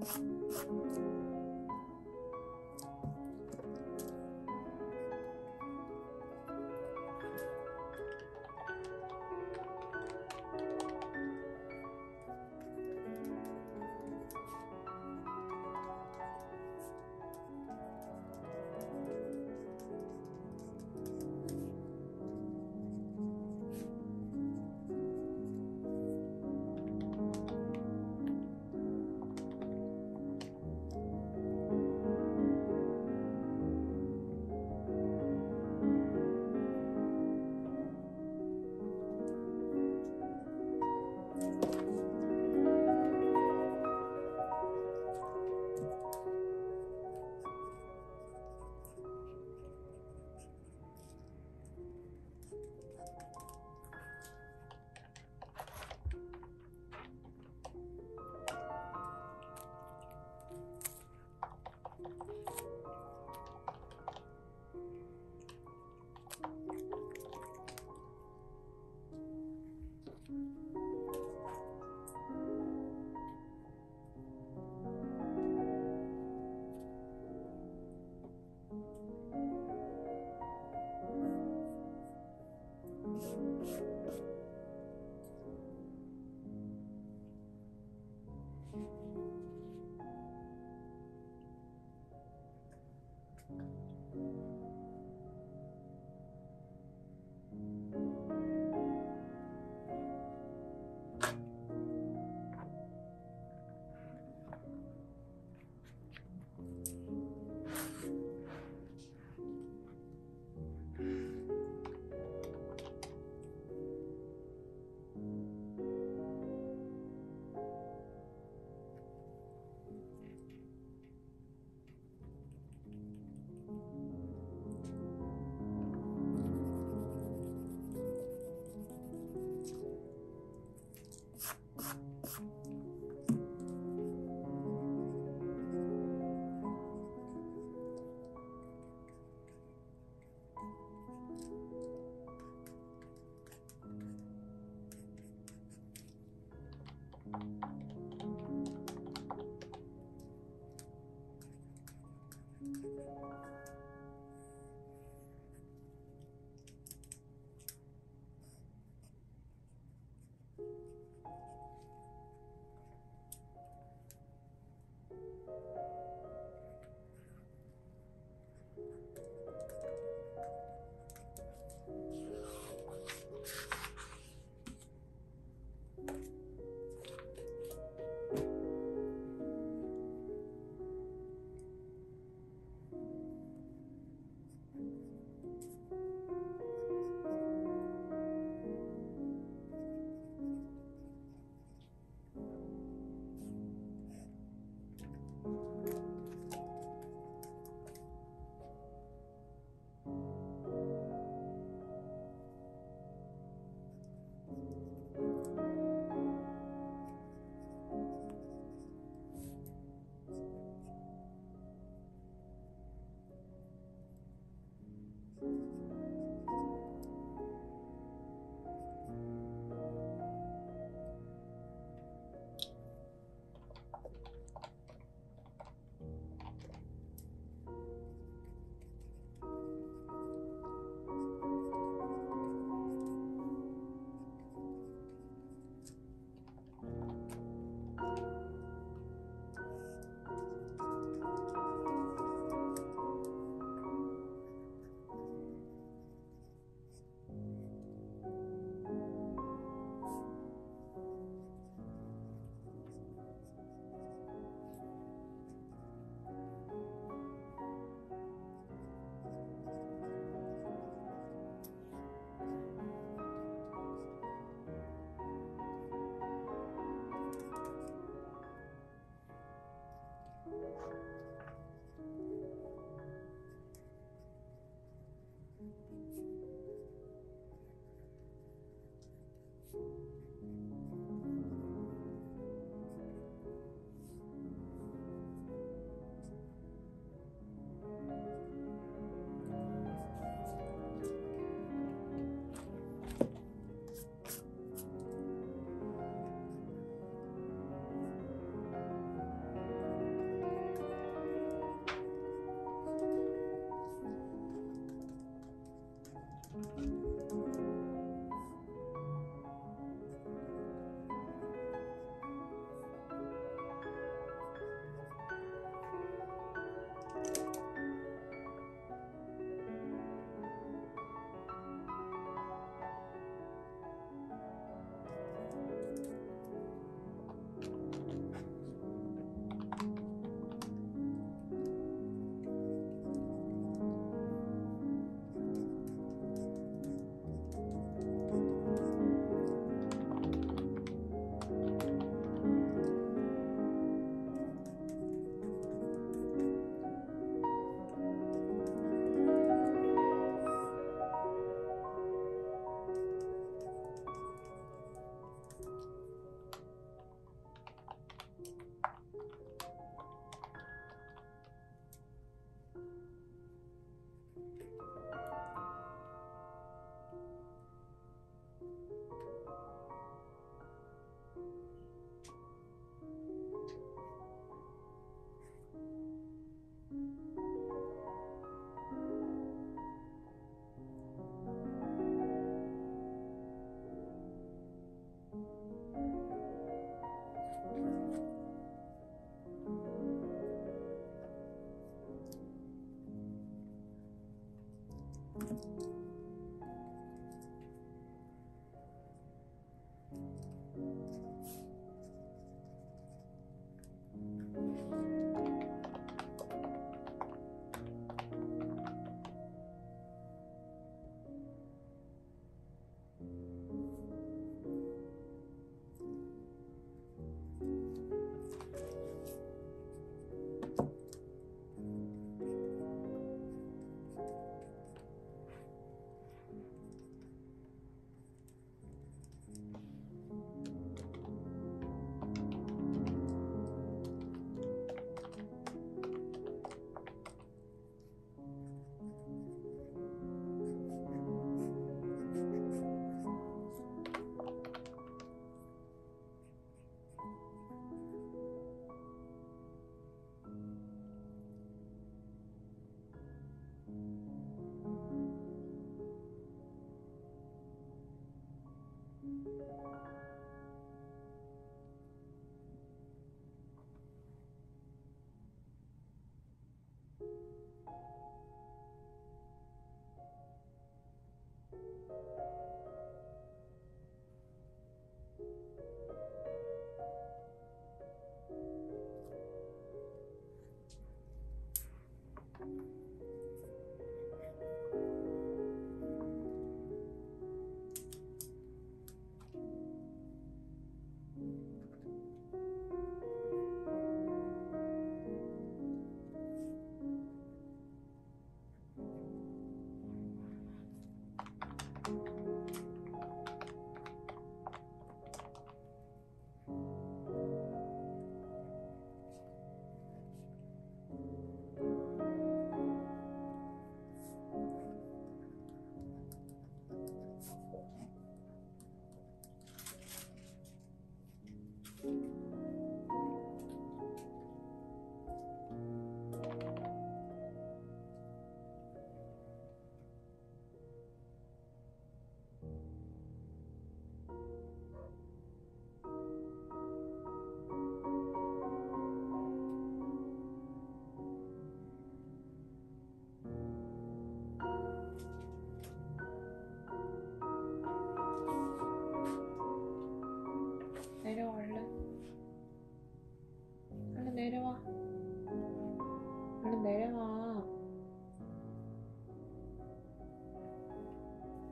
Bye.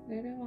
내려와. 내려와.